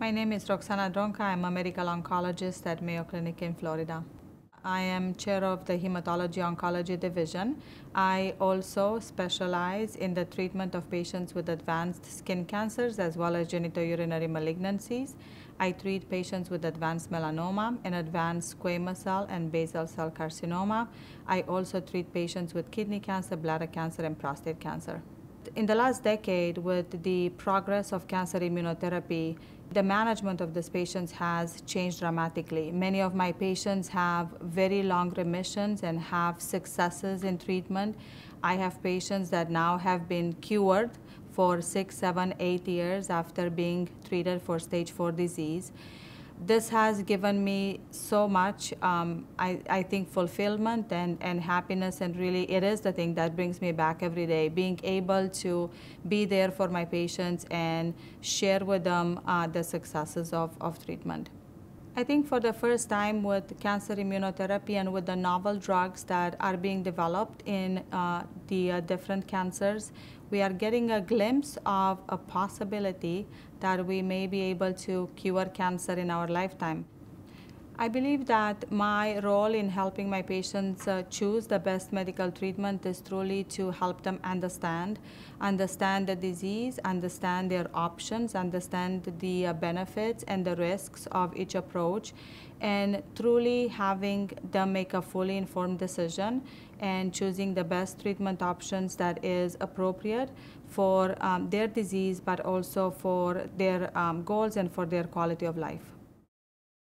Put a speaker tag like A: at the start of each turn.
A: My name is Roxana Dronca. I'm a medical oncologist at Mayo Clinic in Florida. I am chair of the Hematology Oncology Division. I also specialize in the treatment of patients with advanced skin cancers as well as genitourinary malignancies. I treat patients with advanced melanoma and advanced squamous cell and basal cell carcinoma. I also treat patients with kidney cancer, bladder cancer, and prostate cancer. In the last decade, with the progress of cancer immunotherapy, the management of these patients has changed dramatically. Many of my patients have very long remissions and have successes in treatment. I have patients that now have been cured for six, seven, eight years after being treated for stage four disease this has given me so much, um, I, I think, fulfillment and, and happiness. And really, it is the thing that brings me back every day, being able to be there for my patients and share with them uh, the successes of, of treatment. I think for the first time with cancer immunotherapy and with the novel drugs that are being developed in uh, the uh, different cancers, we are getting a glimpse of a possibility that we may be able to cure cancer in our lifetime. I believe that my role in helping my patients uh, choose the best medical treatment is truly to help them understand, understand the disease, understand their options, understand the uh, benefits and the risks of each approach, and truly having them make a fully informed decision and choosing the best treatment options that is appropriate for um, their disease, but also for their um, goals and for their quality of life.